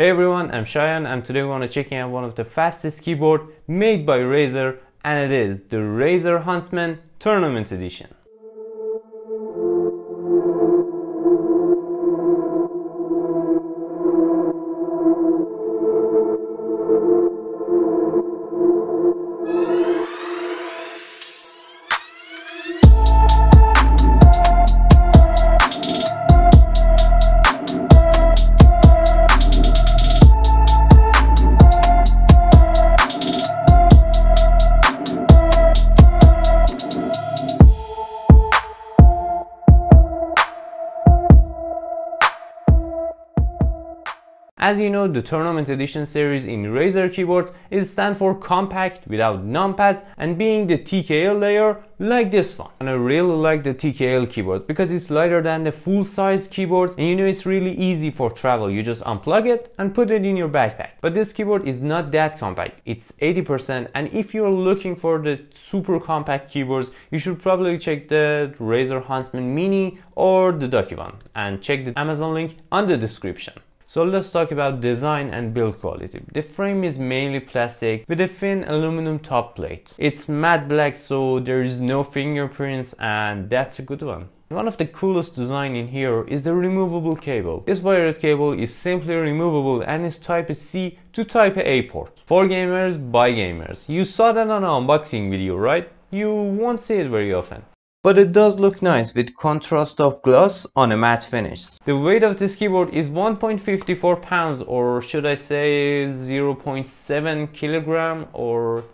Hey everyone, I'm Shayan and today we want to check out one of the fastest keyboard made by Razer and it is the Razer Huntsman Tournament Edition. As you know, the Tournament Edition series in Razer keyboards is stand for compact without numpads and being the TKL layer like this one. And I really like the TKL keyboard because it's lighter than the full size keyboards and you know it's really easy for travel. You just unplug it and put it in your backpack. But this keyboard is not that compact. It's 80% and if you're looking for the super compact keyboards, you should probably check the Razer Huntsman Mini or the one and check the Amazon link on the description. So let's talk about design and build quality. The frame is mainly plastic with a thin aluminum top plate. It's matte black so there is no fingerprints and that's a good one. One of the coolest design in here is the removable cable. This wired cable is simply removable and is type C to type A port. For gamers, by gamers. You saw that on an unboxing video, right? You won't see it very often but it does look nice with contrast of gloss on a matte finish. The weight of this keyboard is 1.54 pounds or should I say 0.7 kilogram or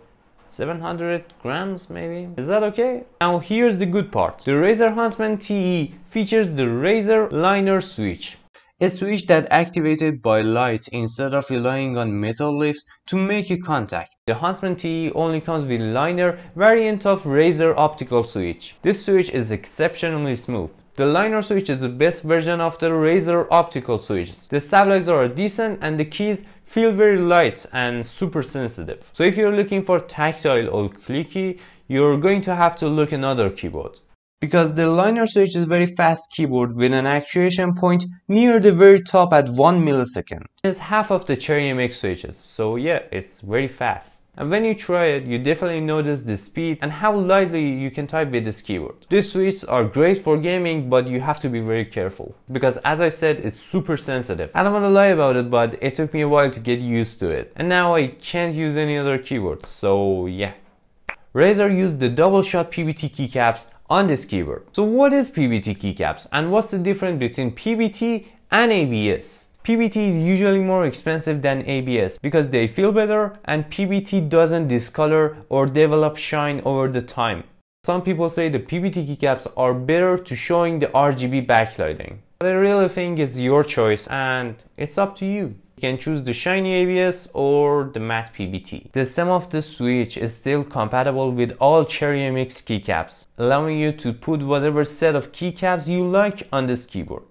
700 grams maybe? Is that okay? Now here's the good part. The Razer Huntsman TE features the Razer liner switch a switch that activated by light instead of relying on metal lifts to make a contact. The Huntsman TE only comes with liner variant of Razer optical switch. This switch is exceptionally smooth. The liner switch is the best version of the Razer optical switches. The stabilizers are decent and the keys feel very light and super sensitive. So if you're looking for tactile or clicky, you're going to have to look another keyboard because the liner switch is a very fast keyboard with an actuation point near the very top at 1 millisecond. It's half of the Cherry MX switches, so yeah, it's very fast. And when you try it, you definitely notice the speed and how lightly you can type with this keyboard. These switches are great for gaming, but you have to be very careful. Because as I said, it's super sensitive. I don't want to lie about it, but it took me a while to get used to it. And now I can't use any other keyboard, so yeah. Razer used the double shot PBT keycaps on this keyboard. So what is PBT keycaps and what's the difference between PBT and ABS? PBT is usually more expensive than ABS because they feel better and PBT doesn't discolor or develop shine over the time. Some people say the PBT keycaps are better to showing the RGB backlighting. But I really think it's your choice and it's up to you. You can choose the shiny ABS or the matte PBT. The stem of the switch is still compatible with all Cherry MX keycaps, allowing you to put whatever set of keycaps you like on this keyboard.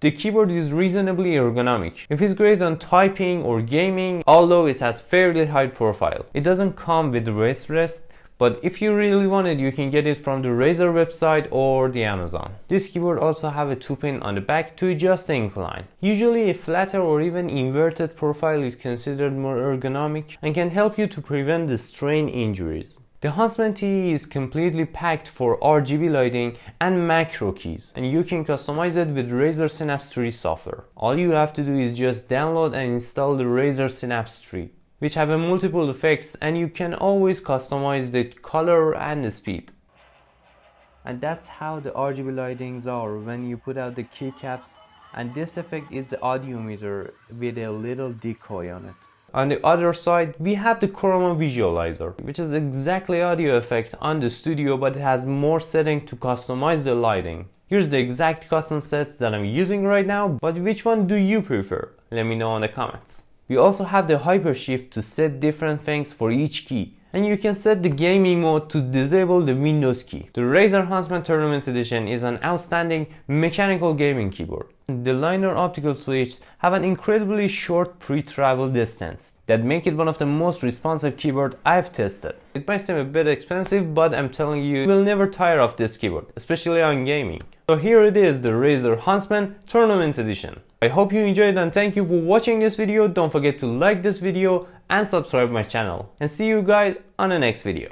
The keyboard is reasonably ergonomic. It is great on typing or gaming, although it has fairly high profile. It doesn't come with wrist rest, but if you really want it, you can get it from the Razer website or the Amazon. This keyboard also have a 2 pin on the back to adjust the incline. Usually a flatter or even inverted profile is considered more ergonomic and can help you to prevent the strain injuries. The Huntsman TE is completely packed for RGB lighting and macro keys and you can customize it with Razer Synapse 3 software. All you have to do is just download and install the Razer Synapse 3 which have a multiple effects and you can always customize the color and the speed. And that's how the RGB lightings are when you put out the keycaps and this effect is the audio meter with a little decoy on it. On the other side, we have the Chroma Visualizer, which is exactly audio effect on the studio but it has more setting to customize the lighting. Here's the exact custom sets that I'm using right now, but which one do you prefer? Let me know in the comments. We also have the hypershift to set different things for each key. And you can set the gaming mode to disable the Windows key. The Razer Huntsman Tournament Edition is an outstanding mechanical gaming keyboard. The liner optical switches have an incredibly short pre-travel distance that make it one of the most responsive keyboard I've tested. It might seem a bit expensive, but I'm telling you, you will never tire of this keyboard, especially on gaming. So here it is, the Razer Huntsman Tournament Edition. I hope you enjoyed and thank you for watching this video. Don't forget to like this video and subscribe my channel. And see you guys on the next video.